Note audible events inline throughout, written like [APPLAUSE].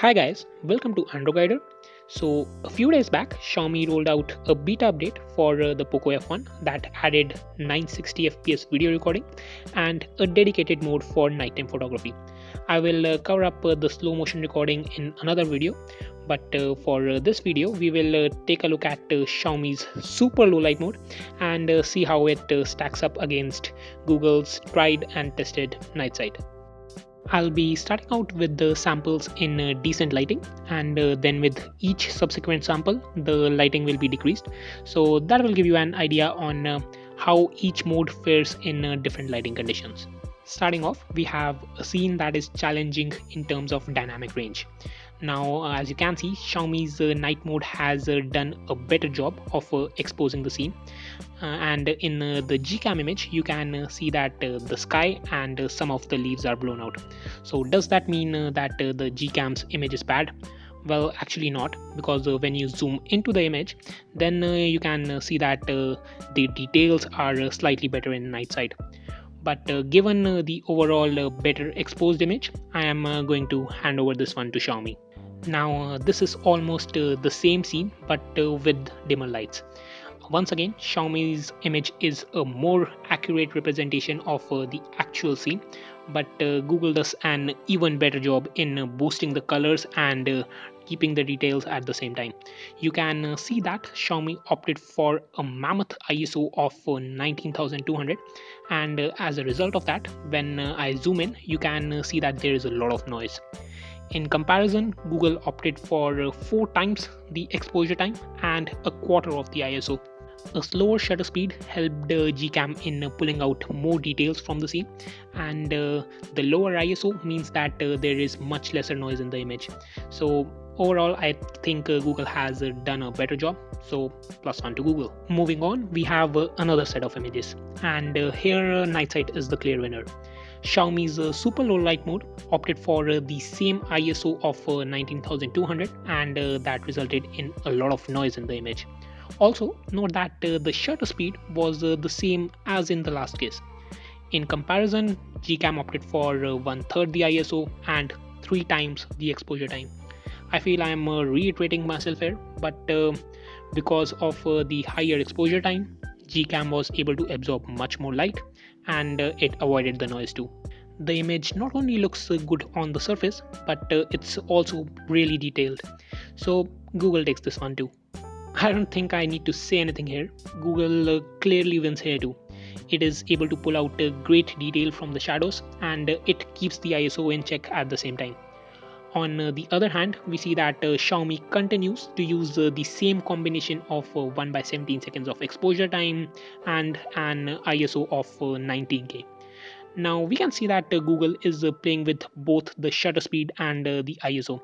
Hi guys, welcome to AndroGuider. So a few days back, Xiaomi rolled out a beta update for uh, the Poco F1 that added 960 fps video recording and a dedicated mode for nighttime photography. I will uh, cover up uh, the slow motion recording in another video, but uh, for uh, this video, we will uh, take a look at Xiaomi's super low light mode and see how it stacks up against Google's tried and tested night sight. I'll be starting out with the samples in uh, decent lighting and uh, then with each subsequent sample the lighting will be decreased so that will give you an idea on uh, how each mode fares in uh, different lighting conditions. Starting off we have a scene that is challenging in terms of dynamic range. Now uh, as you can see Xiaomi's uh, night mode has done a better job of exposing the scene. Uh, and in uh, the gcam image you can uh, see that the sky and some of the leaves are blown out. So does that mean that the gcam's image is bad? Well actually not because uh, when you zoom into the image then uh, you can uh, see that the details are slightly better in night sight. But given the overall better exposed image i am going to hand over this one to xiaomi now this is almost the same scene but with dimmer lights once again Xiaomi's image is a more accurate representation of uh, the actual scene but uh, Google does an even better job in uh, boosting the colors and uh, keeping the details at the same time. You can uh, see that Xiaomi opted for a mammoth ISO of uh, 19200 and as a result of that when I zoom in you can see that there is a lot of noise. In comparison, Google opted for 4 times the exposure time and a quarter of the ISO a slower shutter speed helped uh, Gcam in uh, pulling out more details from the scene, and uh, the lower ISO means that uh, there is much lesser noise in the image. So overall, I think uh, Google has uh, done a better job. So plus one to Google. Moving on, we have another set of images, and here Night Sight is the clear winner. Xiaomi's super low light mode opted for the same ISO of 19200 and that resulted in a lot of noise in the image. Also, note that uh, the shutter speed was uh, the same as in the last case. In comparison, Gcam opted for uh, one third the ISO and three times the exposure time. I feel I am uh, reiterating myself here, but uh, because of uh, the higher exposure time, Gcam was able to absorb much more light and it avoided the noise too. The image not only looks good on the surface, but it's also really detailed. So Google takes this one too. I don't think I need to say anything here. Google uh, clearly wins here too. It is able to pull out uh, great detail from the shadows and uh, it keeps the ISO in check at the same time. On uh, the other hand, we see that uh, Xiaomi continues to use uh, the same combination of 1 by 17 seconds of exposure time and an ISO of 19K. Now we can see that Google is playing with both the shutter speed and the ISO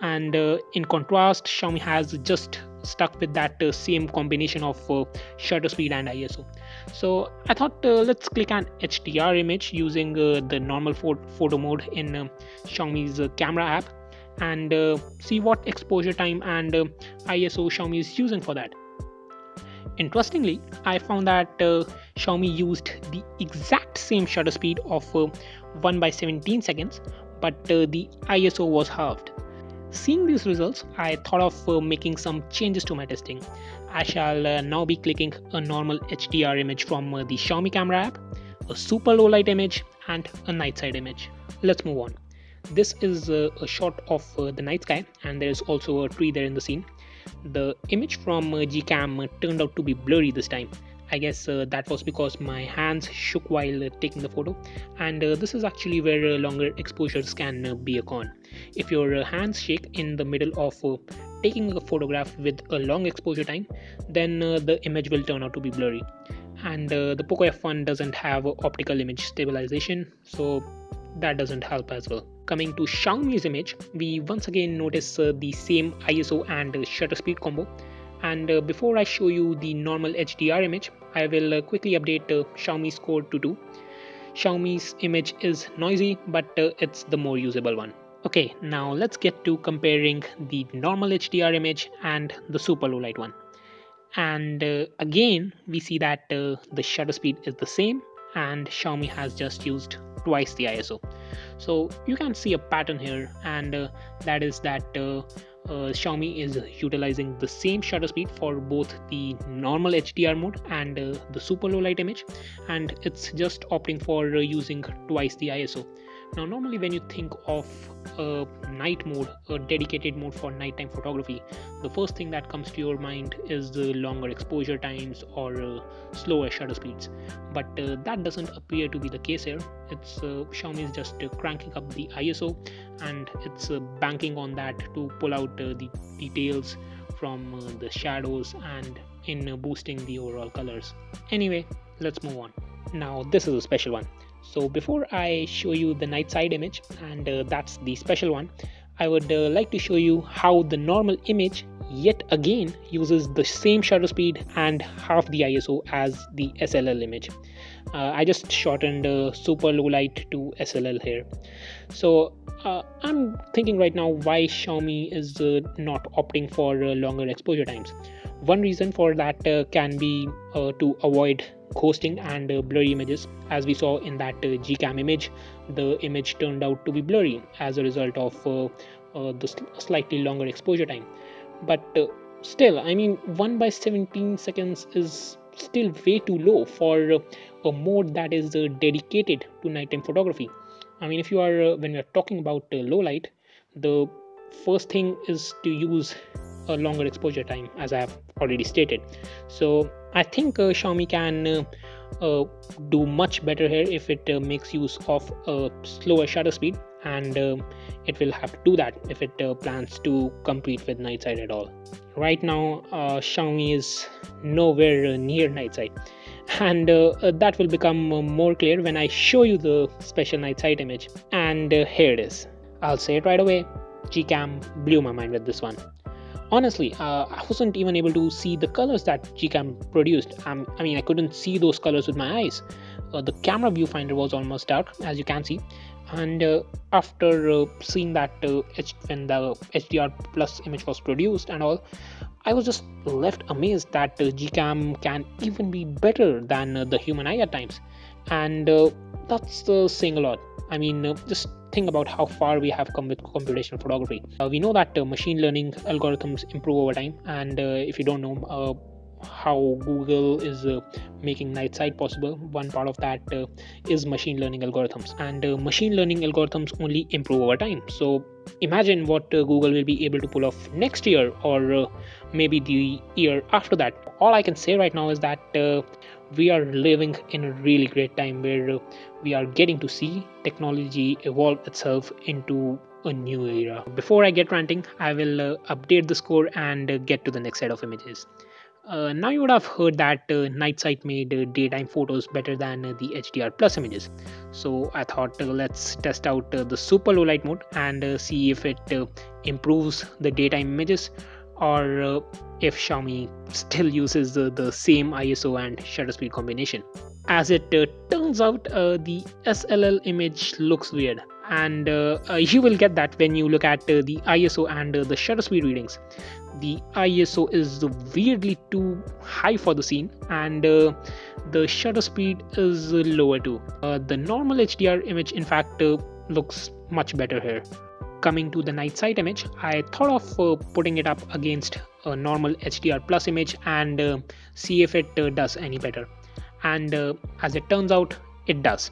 and uh, in contrast xiaomi has just stuck with that uh, same combination of uh, shutter speed and iso so i thought uh, let's click an hdr image using uh, the normal photo mode in uh, xiaomi's camera app and see what exposure time and iso xiaomi is using for that. Interestingly i found that xiaomi used the exact same shutter speed of 1 by 17 seconds but the iso was halved Seeing these results, I thought of uh, making some changes to my testing. I shall uh, now be clicking a normal HDR image from uh, the Xiaomi camera app, a super low light image, and a night sight image. Let's move on. This is uh, a shot of uh, the night sky, and there's also a tree there in the scene. The image from uh, Gcam turned out to be blurry this time. I guess uh, that was because my hands shook while uh, taking the photo. And uh, this is actually where longer exposures can be a con. If your uh, hands shake in the middle of uh, taking a photograph with a long exposure time then uh, the image will turn out to be blurry. And the poco f1 doesn't have optical image stabilization so that doesn't help as well. Coming to xiaomi's image we once again notice the same iso and shutter speed combo and uh, before I show you the normal HDR image I will uh, quickly update uh, Xiaomi score to 2 Xiaomi's image is noisy but it's the more usable one Okay, now let's get to comparing the normal HDR image and the super low light one. And uh, again, we see that uh, the shutter speed is the same and Xiaomi has just used twice the ISO. So you can see a pattern here, and uh, that is that uh, Xiaomi is utilizing the same shutter speed for both the normal HDR mode and uh, the super low light image, and it's just opting for uh, using twice the ISO. Now, normally when you think of a night mode, a dedicated mode for nighttime photography, the first thing that comes to your mind is the longer exposure times or uh, slower shutter speeds. But uh, that doesn't appear to be the case here. It's uh, Xiaomi is just uh, cranking up the ISO and it's uh, banking on that to pull out uh, the details from the shadows and in boosting the overall colors. Anyway, let's move on. Now, this is a special one so before I show you the night sight image and uh, that's the special one I would uh, like to show you how the normal image yet again uses the same shutter speed and half the ISO as the SLL image. Uh, I just shortened uh, super low light to SLL here. So uh, I'm thinking right now why Xiaomi is uh, not opting for uh, longer exposure times. One reason for that uh, can be to avoid ghosting and uh, blurry images. As we saw in that uh, gcam image the image turned out to be blurry as a result of uh, uh the slightly longer exposure time. But uh, still i mean 1 by 17 seconds is still way too low for uh, a mode that is dedicated to nighttime photography. I mean if you are when we are talking about low light the first thing is to use a longer exposure time as i have already stated. So I think uh, Xiaomi can uh, uh, do much better here if it makes use of a slower shutter speed and it will have to do that if it plans to compete with night sight at all. Right now uh, Xiaomi is nowhere near night sight and uh, that will become more clear when I show you the special night sight image. And uh, here it is. I'll say it right away. Gcam blew my mind with this one honestly uh, i wasn't even able to see the colors that gcam produced. Um, i mean i couldn't see those colors with my eyes. Uh, the camera viewfinder was almost dark as you can see. And uh, after uh, seeing that uh, when the hdr plus image was produced and all i was just left amazed that uh, gcam can even be better than the human eye at times. And that's saying a lot. I mean just think about how far we have come with computational photography. Uh, we know that uh, machine learning algorithms improve over time, and uh, if you don't know uh, how Google is uh, making night sight possible, one part of that uh, is machine learning algorithms, and machine learning algorithms only improve over time. So imagine what Google will be able to pull off next year, or maybe the year after that. All I can say right now is that we are living in a really great time where uh, we are getting to see technology evolve itself into a new era. Before I get ranting, I will uh, update the score and uh, get to the next set of images. Uh, now you would have heard that uh, night sight made uh, daytime photos better than uh, the HDR plus images. So I thought let's test out the super low light mode and see if it improves the daytime images or uh, if Xiaomi still uses the, same ISO and shutter speed combination. As it uh, turns out, uh, the SLL image looks weird, and uh, uh, [LAUGHS] you will get that when you look at uh, the ISO and the shutter speed readings. The ISO is weirdly too high for the scene, and the shutter speed is lower too. the normal HDR image, in fact, looks much better here. Coming to the night sight image i thought of uh, putting it up against a normal hdr plus image and uh, see if it uh, does any better. And uh, as it turns out it does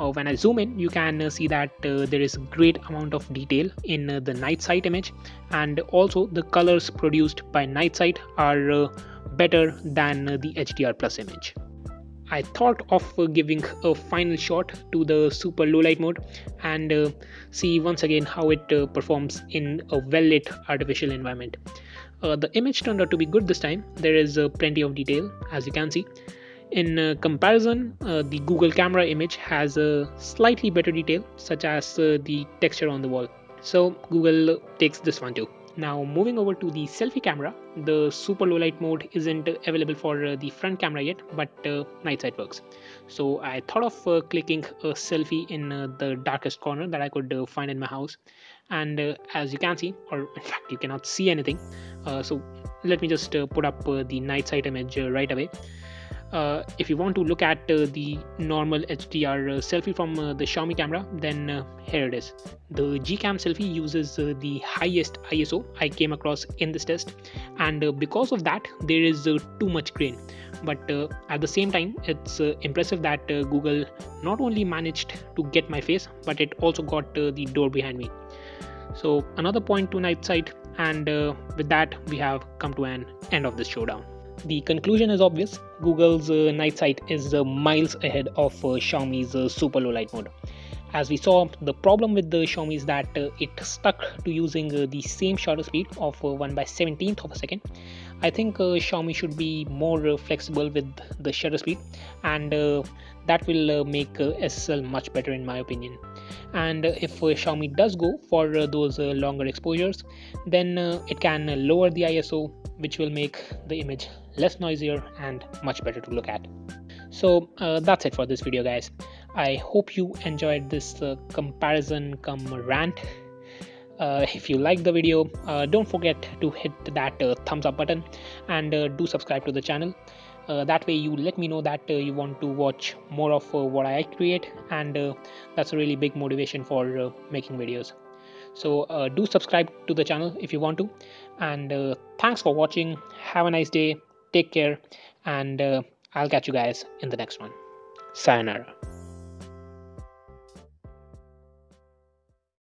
uh, when i zoom in you can uh, see that there is a great amount of detail in the night sight image and also the colors produced by night sight are better than the hdr plus image I thought of uh, giving a final shot to the super low light mode and uh, see once again how it uh, performs in a well lit artificial environment. Uh, the image turned out to be good this time, there is uh, plenty of detail as you can see. In uh, comparison, the Google camera image has a slightly better detail, such as the texture on the wall. So, Google takes this one too. Now moving over to the selfie camera, the super low light mode isn't available for uh, the front camera yet, but uh, night sight works. So I thought of uh, clicking a selfie in uh, the darkest corner that I could uh, find in my house. And uh, as you can see, or in fact you cannot see anything, so let me just put up the night sight image right away. Uh, if you want to look at uh, the normal HDR uh, selfie from uh, the Xiaomi camera, then uh, here it is. The Gcam selfie uses uh, the highest ISO I came across in this test, and because of that, there is too much grain. But at the same time, it's impressive that Google not only managed to get my face, but it also got the door behind me. So another point to night sight, and with that, we have come to an end of this showdown. The conclusion is obvious Google's uh, night sight is uh, miles ahead of uh, Xiaomi's uh, super low light mode. As we saw, the problem with the Xiaomi is that uh, it stuck to using uh, the same shutter speed of 1 by 17th of a second. I think Xiaomi should be more flexible with the shutter speed and that will make SSL much better in my opinion. And if Xiaomi does go for those longer exposures, then it can lower the ISO which will make the image less noisier and much better to look at. So uh, that's it for this video guys. I hope you enjoyed this uh, comparison come rant. Uh, if you like the video uh, don't forget to hit that uh, thumbs up button and uh, do subscribe to the channel that way you let me know that you want to watch more of what i create and that's a really big motivation for making videos. So uh, do subscribe to the channel if you want to and uh, thanks for watching. Have a nice day. Take care and uh, i'll catch you guys in the next one. Sayonara